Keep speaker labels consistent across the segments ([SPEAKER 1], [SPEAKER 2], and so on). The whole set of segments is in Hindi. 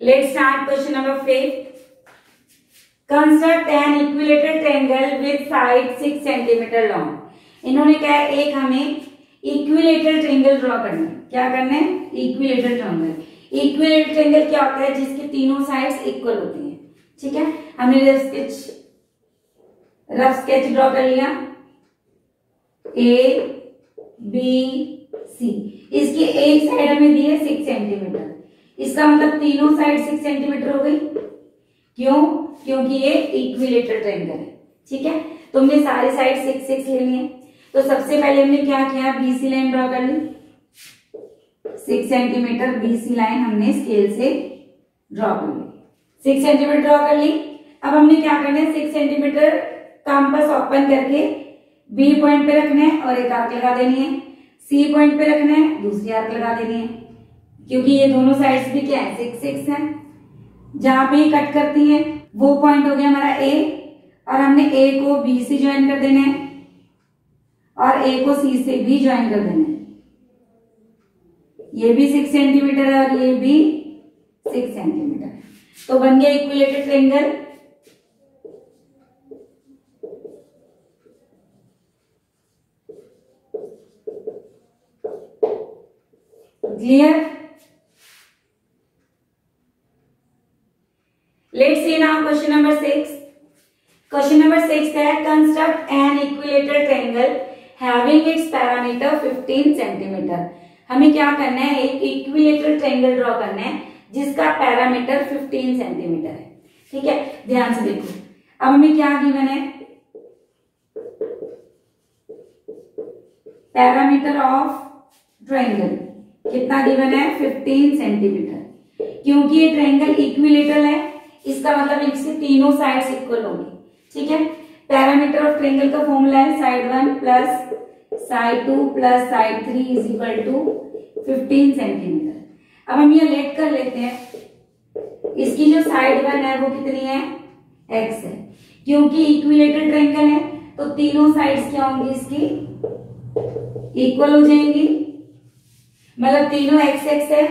[SPEAKER 1] Let's start question number fifth. Construct an equilateral triangle with side six centimetre long. इन्होंने क्या है? एक हमें इक्विलेटर ट्रेंगल ड्रॉ करना है। क्या करना है? इक्विलेटर ट्रेंगल इक्विलेटर ट्रेंगल क्या होता है? जिसके तीनों साइड्स इक्वल होती हैं। ठीक है? हमने rough sketch rough sketch draw कर लिया। ए बी सी इसकी एक साइड हमें दी है सिक्स सेंटीमीटर इसका मतलब तीनों साइड सिक्स सेंटीमीटर हो गई। क्यों? क्योंकि ये इक्विलेटर ट्रेंगल है। ठीक है? तो हमने सारी साइड सिक्स सिक्स ले लिए। तो सबसे पहले हमने क्या किया? बीसी लाइन ड्रॉ कर ली। सिक्स सेंटीमीटर बीसी लाइन हमने स्केल से ड्रॉ कर ली। सिक्स सेंटीमीटर ड्रॉ कर ली। अब हमने क्या करना है? सिक्स सेंटीमीटर कंपास ओपन करके बी पॉइंट पे रखना है और एक आर्क लगा देनी है। सी पॉइंट पे रखना है, दूसरी आर्क लगा देनी है। क्योंकि ये दोनों साइड्स भी क्या है? सिक्स सिक्स है। जहाँ पे कट करती है, वो पॉइंट हो गया हमारा ए और हमने ए को बी से ज्वाइन कर देना है और ए को सी से भी ज्वाइन कर देना है। ये भी सिक्स सेंटीमीटर है और ये भी सिक्स सेंटीमीटर तो बन गया equilateral triangle clear Let's see now question number six question number six है, construct an equilateral triangle having its parameter 15 centimeter. हमें क्या करना है? एक इक्विलेटरल ट्रायंगल ड्रॉ करना है, जिसका पैरामीटर 15 सेंटीमीटर है। ठीक है? ध्यान से देखो। अब हमें क्या गिवन है? पैरामीटर ऑफ़ ट्रायंगल कितना गिवन है? 15 सेंटीमीटर क्योंकि ये ट्रायंगल इक्विलेटरल है इसका मतलब इसकी तीनों साइड्स इक्वल होंगी। ठीक है? पैरामीटर ऑफ़ ट्रेंगल का फॉर्मूला है side one plus side two plus side three is equal to fifteen centimetre अब हम ये लेट कर लेते हैं। इसकी जो साइड वन है वो कितनी है? एक्स है। क्योंकि इक्विलेटर ट्रेंगल है तो तीनों साइड्स क्या होंगी इसकी? इक्वल हो जाएँगी। मतलब तीनों एक्स एक्स है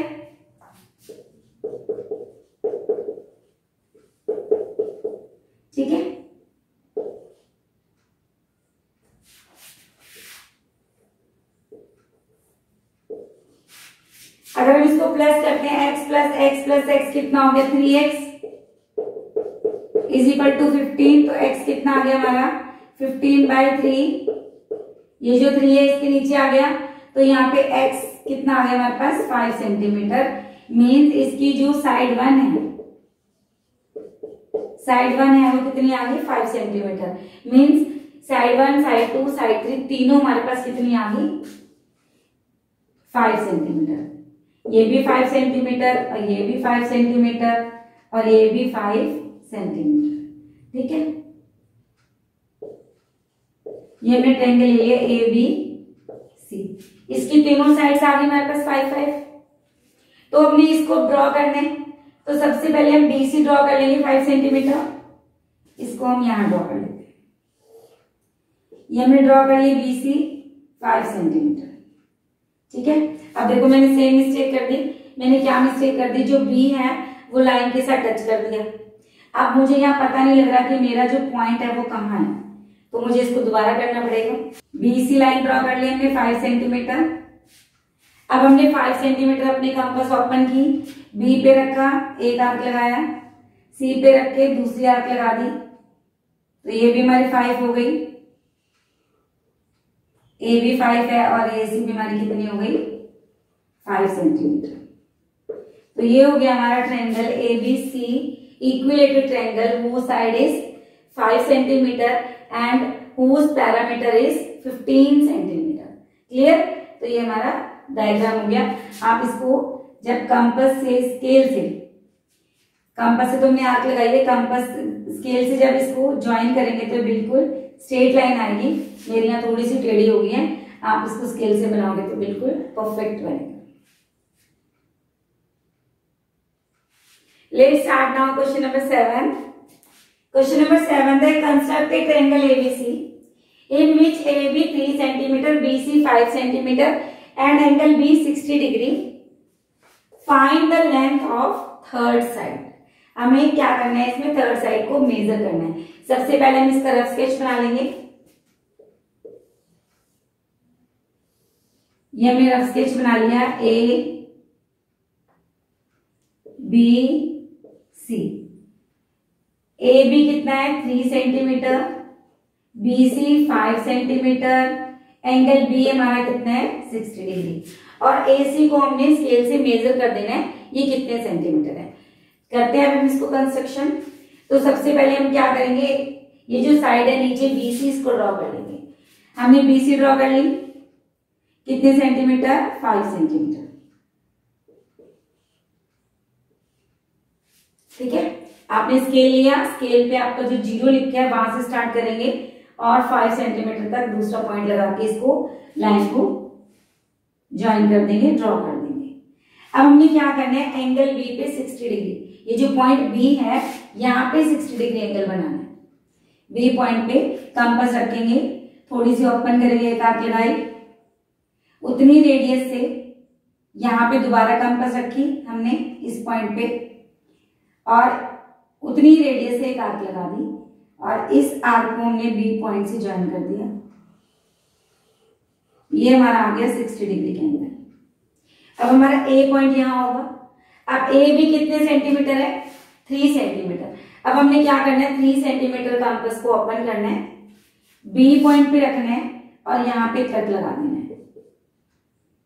[SPEAKER 1] ठीक है अगर हम इसको प्लस करते हैं, x plus x plus x कितना हो गया? Three x is equal to fifteen तो x कितना आ गया हमारा? फिफ्टीन बाई थ्री ये जो थ्री है इसके नीचे आ गया तो यहाँ पे x कितना आ गया हमारे पास? फाइव सेंटीमीटर मीन्स इसकी जो साइड वन है साइड वन है वो कितनी आ गई? Five centimetre means side one side two side three तीनों हमारे पास कितनी आ गई? फाइव सेंटीमीटर ये भी फाइव सेंटीमीटर और ये भी फाइव सेंटीमीटर और ये भी फाइव सेंटीमीटर ठीक है? ये हमने ट्रेंगल ले लिया ए बी सी इसकी तीनों साइड्स आ गई हमारे पास फाइव फाइव तो हमने इसको ड्रॉ करने तो सबसे पहले हम बीसी ड्रॉ कर लेंगे फाइव सेंटीमीटर इसको हम यहाँ ड्रॉ कर लेते हैं. ये हमने ड्रॉ कर लिया बीसी फाइव सेंटीमीटर ठीक है? अब देखो मैंने सेम मिस्टेक कर दी। मैंने क्या मिस्टेक कर दी? जो बी है, वो लाइन के साथ टच कर दिया। अब मुझे यहाँ पता नहीं लग रहा कि मेरा जो पॉइंट है, वो कहाँ है। तो मुझे इसको दोबारा करना पड़ेगा। बीसी लाइन ड्रॉ कर ली हमने फाइव सेंटीमीटर अब हमने फाइव सेंटीमीटर अपने कंपास ओपन की। बी पे रखा, एक आर्क लगाया। सी पे रख के दूसरी आर्क लगा दी। तो ये भी हमारी फाइव हो गई। ए भी फाइव है और ए सी भी हमारी कितनी हो गई फाइव सेंटीमीटर तो ये हो गया हमारा triangle A B C equilateral triangle वो side is five centimetre and whose parameter is fifteen centimetre clear तो ये हमारा डायग्राम हो गया। आप इसको जब कंपस से स्केल से कंपस से तो हमने आर्क लगाई है कंपस स्केल से जब इसको ज्वाइन करेंगे तो बिल्कुल स्ट्रेट लाइन आएगी। मेरी यहाँ थोड़ी सी टेढ़ी हो गई है। आप इसको स्केल से बनाओगे तो बिल्कुल परफेक्ट बनेगा। Question seven question number seven है construct a triangle ABC in which AB 3 centimeter, BC 5 centimeter and angle B 60 degree. Find the length of third side हमें क्या करना है इसमें थर्ड साइड को मेजर करना है। सबसे पहले हम इसका रफ स्केच बना लेंगे। ये हमने रफ स्केच बना लिया ए बी सी ए बी कितना है? Three centimetre B C five centimetre angle B हमारा कितना है? सिक्सटी डिग्री और ए सी को हमने स्केल से मेजर कर देना है। ये कितने सेंटीमीटर है? करते हैं हम इसको कंस्ट्रक्शन तो सबसे पहले हम क्या करेंगे? ये जो साइड है, नीचे बीसी इसको ड्रॉ कर लेंगे. हमने बीसी ड्रॉ कर ली. कितने सेंटीमीटर फाइव सेंटीमीटर ठीक है? आपने स्केल लिया. स्केल पे आपका जो ज़ीरो लिखा है, वहाँ से स्टार्ट करेंगे. और फाइव सेंटीमीटर तक दूसरा पॉइंट लगा के इसको लाइन को ज्वाइन कर देंगे ड्रॉ कर देंगे. अब हमने क्या करना है? एंगल बी पे सिक्सटी डिग्री ये जो पॉइंट बी है, यहाँ पे 60 डिग्री एंगल बनाना है। बी पॉइंट पे कंपास रखेंगे, थोड़ी सी ओपन करेंगे एक आँख लगाई उतनी रेडियस से यहाँ पे दोबारा कंपास रखी हमने इस पॉइंट पे। और उतनी रेडियस से एक आर्क लगा दी, और इस आर्क को हमने बी पॉइंट से ज्वाइन कर दिया। ये हमारा आ गया 60 डिग्री के अंदर अब हमारा ए पॉइंट यहाँ होगा। अब ए भी कितने सेंटीमीटर है? थ्री सेंटीमीटर अब हमने क्या करना है? थ्री सेंटीमीटर कंपास को ओपन करना है बी पॉइंट पे रखना है और यहाँ पे कट लगा देना है.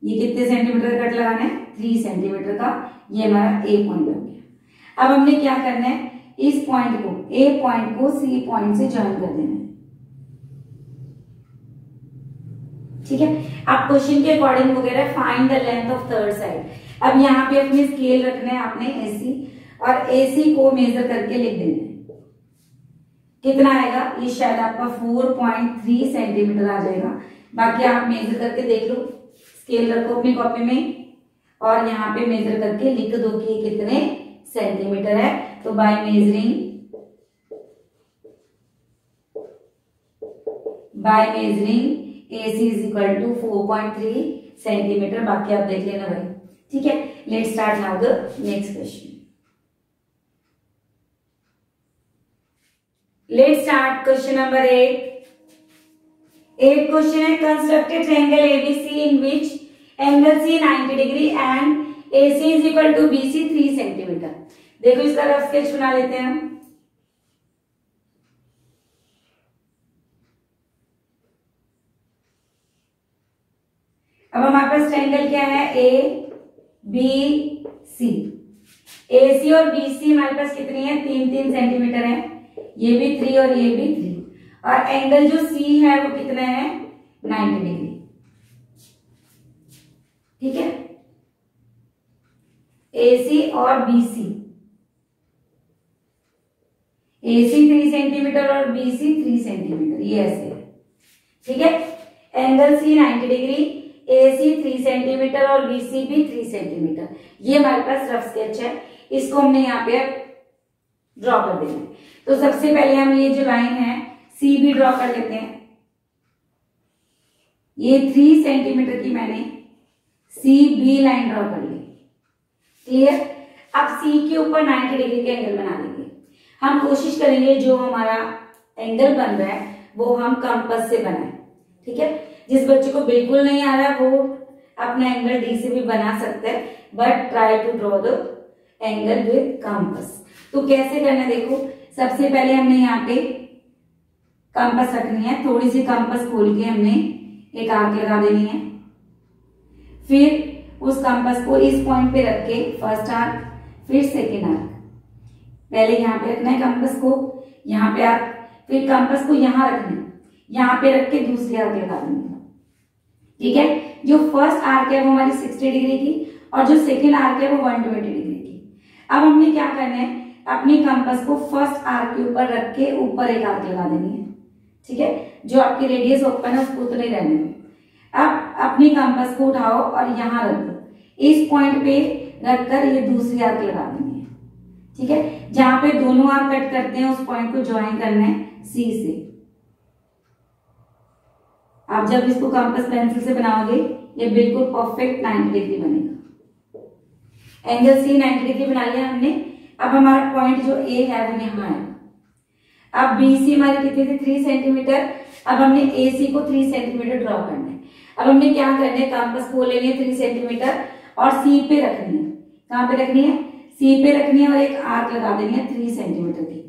[SPEAKER 1] ये कितने सेंटीमीटर कट लगाना है? थ्री सेंटीमीटर का. ये हमारा ए पॉइंट हो गया. अब हमने क्या करना है? इस पॉइंट को ए पॉइंट को सी पॉइंट से ज्वाइन कर देना है. ठीक है? आप क्वेश्चन के अकॉर्डिंग वगैरह find the length of third side अब यहाँ पे अपने स्केल रखना है आपने एसी और एसी को मेजर करके लिख देना है। कितना आएगा? ये शायद आपका 4.3 सेंटीमीटर आ जाएगा। बाकी आप मेजर करके देख लो। स्केल रखो अपनी कॉपी में। और यहाँ पे मेजर करके लिख दो कि कितने सेंटीमीटर है। तो by measuring by measuring AC is equal to 4.3 centimetre बाकी आप देख लेना भाई। ठीक है? Let start now the next question let start question number eight eight question है constructed triangle ABC in which angle C 90 degree and AC is equal to BC three centimetre देखो इसका रफ स्केच बना लेते हैं हम अब ट्रायंगल क्या है? ए बी सी ए सी और बी सी हमारे पास कितनी है? तीन तीन सेंटीमीटर है। ये भी थ्री और ये भी थ्री और एंगल जो सी है वो कितना है? नाइन्टी डिग्री ठीक है? ए सी और B C A C three centimetre और बी सी थ्री सेंटीमीटर ये ऐसे ठीक है? Angle C ninety degree A C three centimetre और बी सी भी थ्री सेंटीमीटर ये हमारे पास रफ स्केच है। इसको हमने यहाँ पे ड्रॉ कर देना है। तो सबसे पहले हम ये जो लाइन है सी भी ड्रॉ कर लेते हैं। ये थ्री सेंटीमीटर की मैंने सी बी लाइन ड्रॉ कर ली। क्लियर अब सी के ऊपर 90 डिग्री के एंगल बना लेंगे। हम कोशिश करेंगे जो हमारा एंगल बन रहा है, वो हम कंपस से बनाए। ठीक है? जिस बच्चे को बिल्कुल नहीं आ रहा, वो अपना एंगल डी से भी बना सकता है but try to draw the angle with compass तो कैसे करना देखो, सबसे पहले हमने यहाँ पे कंपस रखनी है थोड़ी सी कंपस खोल के हमने एक आर्क लगा देनी है। फिर उस कंपस को इस पॉइंट पे रख के फ़र्स्ट आर्क फिर सेकेंड आर्क पहले यहाँ पे रखना है कंपस को, यहाँ पे आर्क फिर कंपस को यहाँ रखना है, यहाँ पे रख के दूसरे आर्क लगा देंगे। ठीक है? जो फ़र्स्ट आर्क है वो हमारी 60 डिग्री की और जो सेकेंड आर्क है वो 120 डिग्री की अब हमने क्या करना है? अपनी कंपस को फ़र्स्ट आर्क के ऊपर रख के ऊपर एक आर्क लगा देनी है। ठीक है? जो आपकी रेडियस ओपन है, उसको उतने रहने में अब अपनी कंपस को उठाओ और यहाँ रख दो। इस पॉइंट पे रखकर ये दूसरी आर्क लगा देनी है। ठीक है? जहाँ पे दोनों आर्क कट करते हैं, उस पॉइंट को ज्वाइन करना है सी से। आप जब इसको कंपास पेंसिल से बनाओगे, ये बिल्कुल परफेक्ट 90 डिग्री बनेगा। एंगल सी 90 डिग्री बना लिया हमने। अब हमारा पॉइंट जो ए है, वो यहाँ है। अब बी सी हमारी कितनी थी? थ्री सेंटीमीटर अब हमने ए सी को थ्री सेंटीमीटर ड्रॉ करना है। अब हमने क्या करना है? कंपास को लेनी है थ्री सेंटीमीटर और सी पे रखनी है। कहाँ पे रखनी है? सी पे रखनी है और एक आर्क लगा देनी है थ्री सेंटीमीटर की।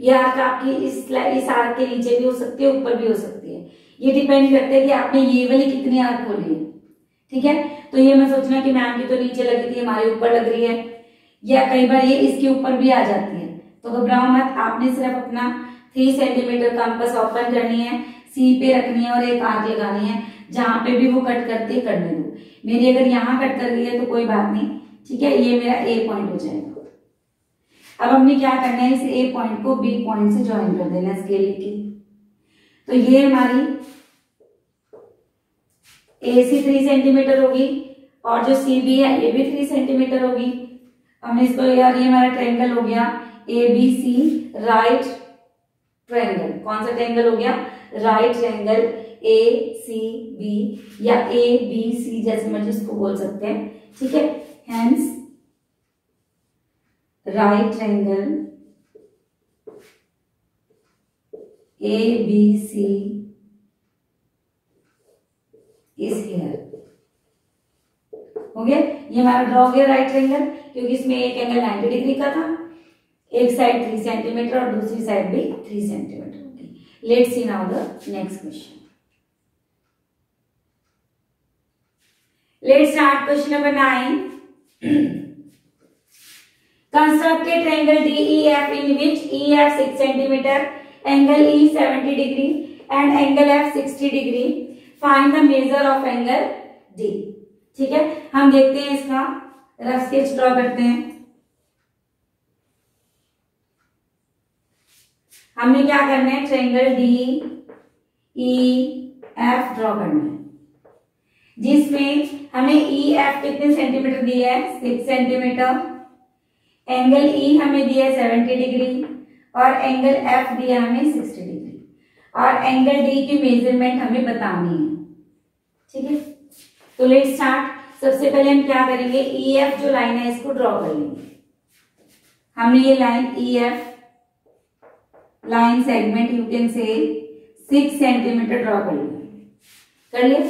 [SPEAKER 1] ये आर्क आपकी इस इस आर्क के नीचे भी हो सकती है, ऊपर भी हो सकती है। ये डिपेंड करते हैं कि आपने ये वाली कितनी आग खोली है। ठीक है? तो ये मैं सोचना कि मैम की तो नीचे लगी थी, हमारे ऊपर लग रही है, या कई बार ये इसके ऊपर भी आ जाती है। तो घबराओ मत, आपने सिर्फ़ अपना थ्री सेंटीमीटर कंपस ओपन करनी है सी पे रखनी है और एक आग लगानी है, जहाँ पे भी वो कट करते करने दो। मेरी अगर यहाँ कट कर रही है तो कोई बात नहीं। ठीक है? ये मेरा ए पॉइंट हो जाएगा। अब हमने क्या करना है? इस ए पॉइंट को बी पॉइंट से ज्वाइन कर देना स्केल की। तो ये हमारी ए सी थ्री सेंटीमीटर होगी और जो सी बी है, ये भी थ्री सेंटीमीटर होगी। हमने इसको, यार ये हमारा ट्रेंगल हो गया A B C right triangle कौन सा ट्रायंगल हो गया? Right triangle A C B या ए बी सी जैसे मर्ज़ी इसको बोल सकते हैं। ठीक है? Hence right triangle A B C is here हो गया? ये हमारा ड्रॉ हो गया राइट एंगल क्योंकि इसमें एक एंगल 90 डिग्री का था। एक साइड थ्री सेंटीमीटर और दूसरी साइड भी three centimetre let see now the next question let start question number nine construct triangle DEF in which EF 6 centimeter, angle E 70 degree and angle F 60 degree. Find the measure of angle D. ठीक है? हम देखते हैं इसका रफ स्केच ड्रॉ करते हैं। हमने क्या करना है? Triangle D E F draw करना है। जिसमें हमें ई e, एफ़ कितने सेंटीमीटर दिया है? Six centimetre angle E e हमें दिया है सेवेंटी डिग्री और एंगल एफ़ दिया हमें सिक्सटी डिग्री और एंगल डी की मेज़रमेंट हमें बतानी है। ठीक है? तो लेट स्टार्ट सबसे पहले हम क्या करेंगे? ई e, एफ़ जो लाइन है इसको ड्रॉ कर लेंगे। हमने ये line E F line segment you can say six centimetre draw कर लिया कर लिया?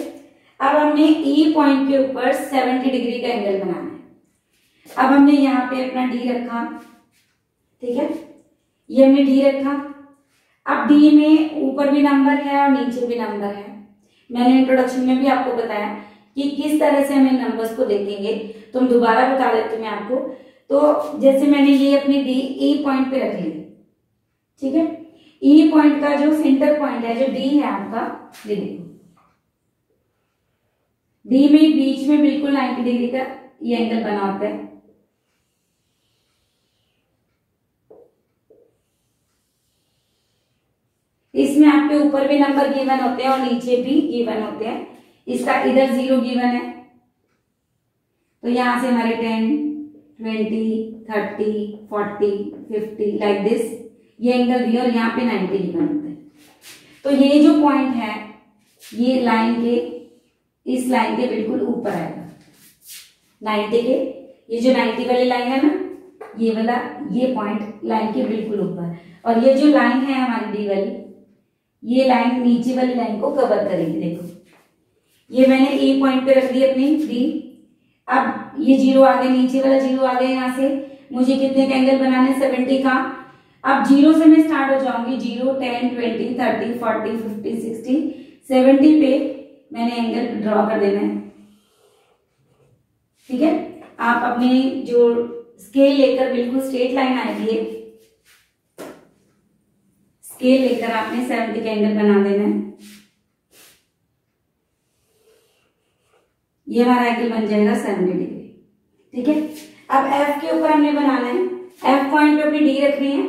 [SPEAKER 1] अब हमने ई e पॉइंट के ऊपर सेवेंटी डिग्री का एंगल बनाना है। अब हमने यहाँ पे अपना डी रखा। ठीक है? ये हमने डी रखा। अब डी में ऊपर भी नंबर है और नीचे भी नंबर है। मैंने इंट्रोडक्शन में भी आपको बताया कि किस तरह से हम इन नंबर्स को देखेंगे। तो हम दोबारा बता देते मैं आपको। तो जैसे मैंने ये अपनी डी ई पॉइंट पे रख ली। ठीक है? ई e पॉइंट का जो सेंटर पॉइंट है, जो डी है आपका, ये देखो। डी में बीच में बिल्कुल 90 डिग्री का ये एंगल बना होता है। इसमें आपके ऊपर भी नंबर गिवन होते हैं और नीचे भी गिवन होते हैं। इसका इधर ज़ीरो गिवन है। तो यहाँ से हमारे ten twenty thirty forty fifty like this ये एंगल दिया और यहाँ पे नाइन्टी गिवन होता है। तो ये जो पॉइंट है, ये लाइन के, इस लाइन के बिल्कुल ऊपर आएगा। नाइन्टी के, ये जो नाइन्टी वाली लाइन है ना, ये वाला, ये पॉइंट लाइन के बिल्कुल ऊपर। और ये जो लाइन है हमारी डी वाली ये लाइन नीचे वाली लाइन को कवर करेगी, देखो। ये मैंने ए पॉइंट पे रख दी अपनी डी अब ये ज़ीरो आ गए, नीचे वाला ज़ीरो आ गया यहाँ से। मुझे कितने का एंगल बनाने सेवेंटी का। अब ज़ीरो से मैं स्टार्ट हो जाऊँगी। Zero ten twenty thirty forty fifty sixty seventy पे मैंने एंगल ड्रॉ कर देना है। ठीक है? आप अपने जो स्केल लेकर बिल्कुल स्ट्रेट लाइन आएगी स्केल लेकर आपने सेवेंटी का एंगल बना देना है। ये हमारा एंगल बन जाएगा सेवेंटी डिग्री ठीक है? अब एफ़ के ऊपर हमने बनाना है। एफ़ पॉइंट पे अपनी डी रखनी है।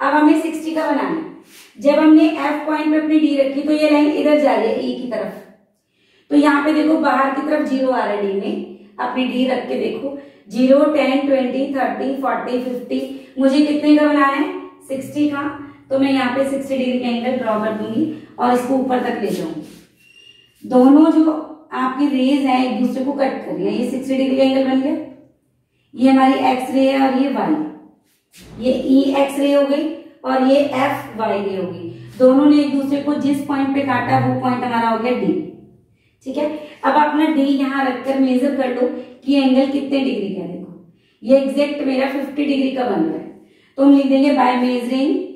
[SPEAKER 1] अब हमें सिक्सटी का बनाना है। जब हमने एफ़ पॉइंट पे अपनी डी रखी तो ये लाइन इधर जा रही है ई e की तरफ़। तो यहाँ पे देखो, बाहर की तरफ़ ज़ीरो आ रहा है डी में। अपनी डी रख के देखो। Zero ten twenty thirty forty fifty मुझे कितने का बनाना है? सिक्सटी का। तो मैं यहाँ पे सिक्सटी डिग्री का एंगल ड्रॉ कर दूँगी और इसको ऊपर तक ले जाऊँगी। दोनों जो आपकी रेज है, एक दूसरे को कट कर है। ये सिक्सटी डिग्री का एंगल बन गया। ये हमारी एक्स रे है और ये वाई ये ई एक्स रे हो गई और ये एफ़ वाई रे हो गई। दोनों ने एक दूसरे को जिस पॉइंट पे काटा, वो पॉइंट हमारा हो गया डी ठीक है? अब अपना डी यहाँ रखकर मेजर कर लो कि एंगल कितने डिग्री का देखो, ये एग्जैक्ट मेरा 50 डिग्री का बन रहा है। तो हम लिख देंगे by measuring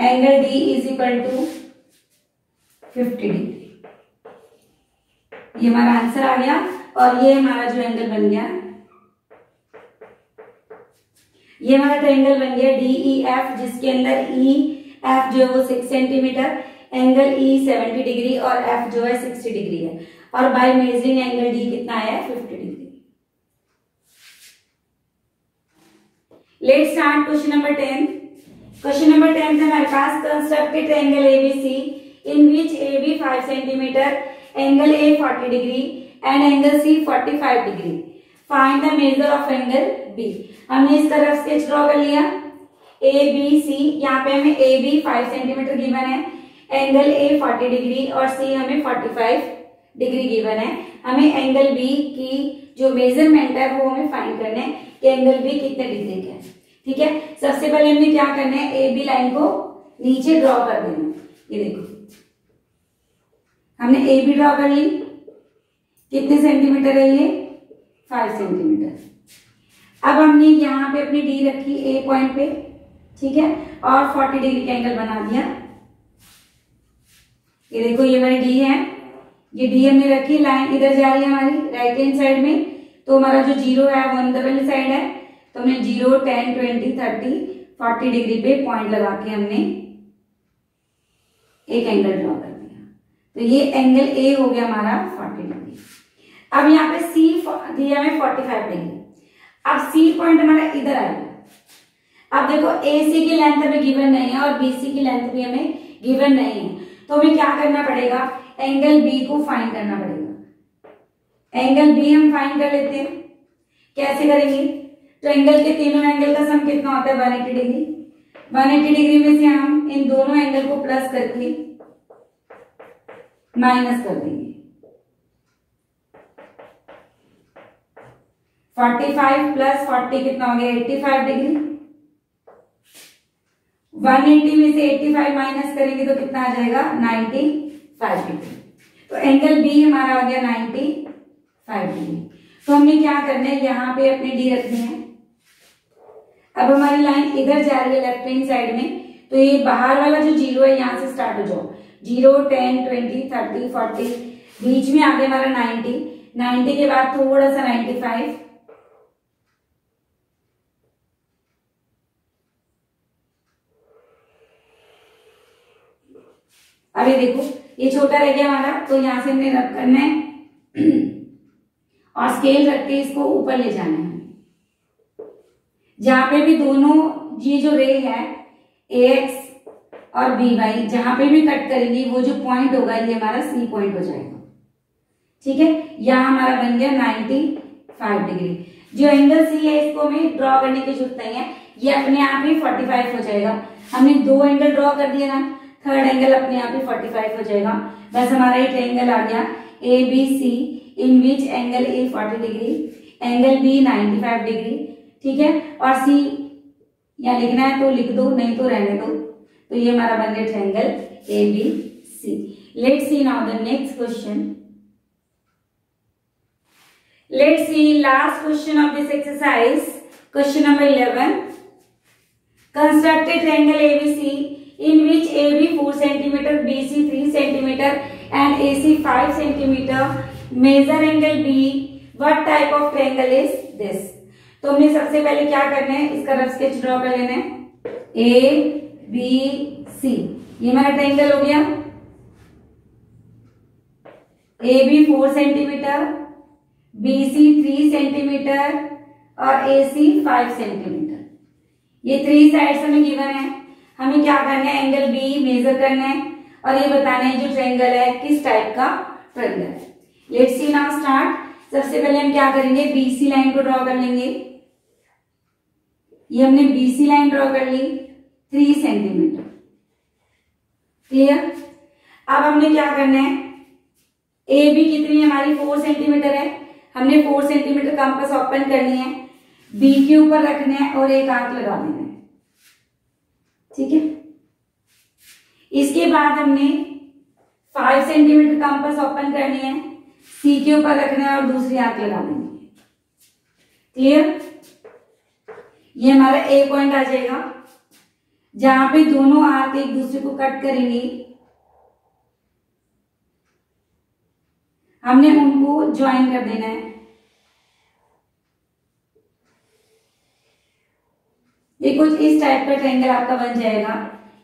[SPEAKER 1] angle D is equal to 50 degree ये हमारा आंसर आ गया और ये हमारा जो एंगल बन गया ये हमारा ट्रायंगल बन गया डी ई एफ़ जिसके अंदर ई e, एफ़ जो है वो six centimetre angle E seventy degree और एफ़ जो है सिक्सटी डिग्री है। और बाय मेजरिंग एंगल डी कितना आया है? Fifty degree let start question number ten question number ten हमारे पास constructed triangle ABC in which A B five centimetre angle A forty degree and angle C forty five degree find the measure of angle B हमने इस तरफ़ स्केच ड्रॉ कर लिया। ए बी सी यहाँ पे हमें A B five centimetre given है। एंगल ए फोर्टी डिग्री और सी हमें फोर्टी फाइव डिग्री गिवन है। हमें एंगल बी की जो मेज़रमेंट है वो हमें फाइंड करना है कि एंगल बी कितने डिग्री का है। ठीक है? सबसे पहले हमने क्या करना है? ए बी लाइन को नीचे ड्रॉ कर देना ये देखो। हमने ए बी ड्रॉ कर ली। कितने सेंटीमीटर है ये? फाइव सेंटीमीटर अब हमने यहाँ पे अपनी डी रखी ए पॉइंट पे। ठीक है? और फोर्टी डिग्री का एंगल बना दिया। ये देखो, ये हमारी डी है। ये डी हमने रखी लाइन इधर जा रही है हमारी राइट हैंड साइड में। तो हमारा जो ज़ीरो है, वो अंदर वाली साइड है। तो हमने zero, ten, twenty, thirty, forty degree पे पॉइंट लगा के हमने एक एंगल ड्रॉ कर दिया। तो ये एंगल ए हो गया हमारा फोर्टी डिग्री। अब यहाँ पे सी दिया हमें फोर्टी फाइव डिग्री। अब सी पॉइंट हमारा इधर आएगा अब देखो ए सी की लेंथ हमें गिवन नहीं है और बी सी की लेंथ भी हमें गिवन नहीं है। तो हमें क्या करना पड़ेगा? एंगल बी को फाइंड करना पड़ेगा। एंगल बी हम फाइंड कर लेते हैं। कैसे करेंगे? एंगल के तीनों एंगल का सम कितना होता है? One eighty degree one eighty degree में से हम इन दोनों एंगल को प्लस करके माइनस कर देंगे. 45 प्लस 40 कितना हो गया? 85 डिग्री 180 में से 85 माइनस करेंगे तो कितना आ जाएगा? 95 डिग्री तो एंगल बी हमारा आ गया 95 डिग्री तो हमने क्या करना है? यहाँ पे अपनी डी रखनी है. अब हमारी लाइन इधर जा रही है लेफ़्ट हैंड साइड में तो ये बाहर वाला जो ज़ीरो है, यहाँ से स्टार्ट हो जाओ। Zero ten twenty thirty forty बीच में आ गया हमारा नाइन्टी नाइन्टी के बाद थोड़ा सा नाइन्टी फाइव अभी देखो, ये छोटा रह गया हमारा तो यहाँ से हमने रब करना है। और स्केल रख के इसको ऊपर ले जाना है। जहाँ पे भी दोनों ये जो रे है ए एक्स और बी वाई जहाँ पे भी कट करेंगे, वो जो पॉइंट होगा, ये हमारा सी पॉइंट हो जाएगा। ठीक है? यहाँ हमारा बन गया 95 डिग्री जो एंगल सी है, इसको हमें ड्रॉ करने की ज़रूरत नहीं है। ये अपने आप ही 45 हो जाएगा। हमने दो एंगल ड्रॉ कर दिया ना थर्ड एंगल अपने आप ही 45 हो जाएगा। बस हमारा एक एंगल आ गया A B C in which angle A 40 degree angle B 95 degree ठीक है और सी या लिखना है तो लिख दो नहीं तो रहने दो तो ये हमारा बन गया triangle A B C let see now the next question let see last question of this exercise question number eleven constructed triangle ABC in which AB 4 cm, BC 3 cm and AC 5 cm. Measure angle B. What type of triangle is this? तो हमने सबसे पहले क्या करना है? इसका रफ स्केच ड्रॉ कर लेना है। ए बी सी ये हमारा ट्रेंगल हो गया। A B four centimetre B C three centimetre और ए सी फाइव सेंटीमीटर ये थ्री साइड्स हमें गिवन है। हमें क्या करना है? एंगल बी मेजर करना है और ये बताना है जो ट्रेंगल है, किस टाइप का ट्रेंगल है। लेट सी नाउ स्टार्ट सबसे पहले हम क्या करेंगे? बीसी लाइन को ड्रॉ कर लेंगे। ये हमने बीसी लाइन ड्रॉ कर ली थ्री सेंटीमीटर क्लियर अब हमने क्या करना है? ए बी कितनी हमारी? फोर सेंटीमीटर है। हमने फोर सेंटीमीटर कंपास ओपन करनी है। बी के ऊपर रखना है और एक आँख लगा देना है। ठीक है? इसके बाद हमने फाइव सेंटीमीटर कंपास ओपन करनी है। सी के ऊपर रखना है और दूसरी आँख लगा है क्लियर ये हमारा ए पॉइंट आ जाएगा। जहाँ पे दोनों आर्क एक दूसरे को कट करेंगे। हमने उनको ज्वाइन कर देना है। ये कुछ इस टाइप का ट्रेंगल आपका बन जाएगा।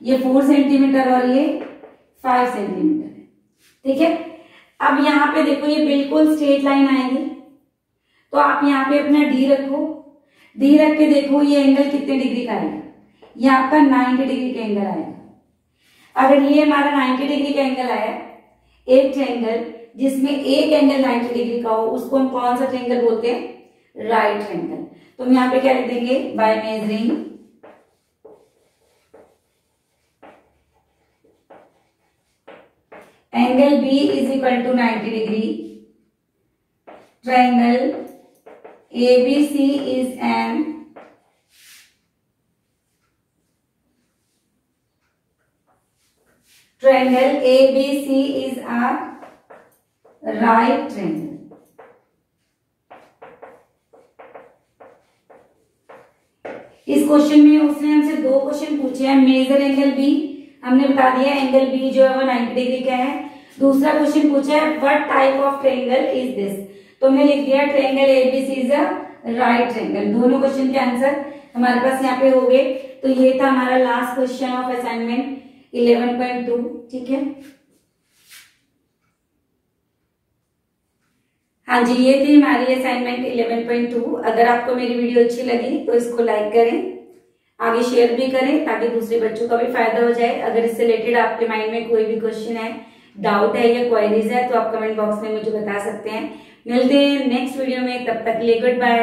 [SPEAKER 1] ये फोर सेंटीमीटर और ये फाइव सेंटीमीटर है। ठीक है? अब यहाँ पे देखो, ये बिल्कुल स्ट्रेट लाइन आएगी। तो आप यहाँ पे अपना डी रखो। डी रख के देखो, ये एंगल कितने डिग्री का आएगा ये आपका 90 डिग्री का एंगल आएगा। अगर ये हमारा 90 डिग्री का एंगल आया, एक ट्रेंगल जिसमें एक एंगल 90 डिग्री का हो, उसको हम कौन सा ट्रेंगल बोलते हैं? राइट ट्रेंगल तो हम यहाँ पे क्या लिख देंगे? By measuring angle B is equal to 90 degree triangle ABC is an triangle ABC is a right triangle. इस क्वेश्चन में उसने हमसे दो क्वेश्चन पूछे हैं. मेजर एंगल बी हमने बता दिया एंगल बी जो है वो 90 डिग्री का है. दूसरा क्वेश्चन पूछा है what type of triangle is this तो हमने लिख दिया triangle ABC is a right triangle दोनों क्वेश्चन के आंसर हमारे पास यहाँ पे हो गए। तो ये था हमारा लास्ट क्वेश्चन ऑफ़ असाइनमेंट 11.2 ठीक है? हाँ जी, ये थी हमारी असाइनमेंट 11.2 अगर आपको मेरी वीडियो अच्छी लगी तो इसको लाइक करें, आगे शेयर भी करें, ताकि दूसरे बच्चों का भी फ़ायदा हो जाए। अगर इससे रिलेटेड आपके माइंड में कोई भी क्वेश्चन है डाउट है या क्वेरीज है तो आप कमेंट बॉक्स में मुझे बता सकते हैं। मिलते हैं नेक्स्ट वीडियो में, तब तक लिए गुड बाय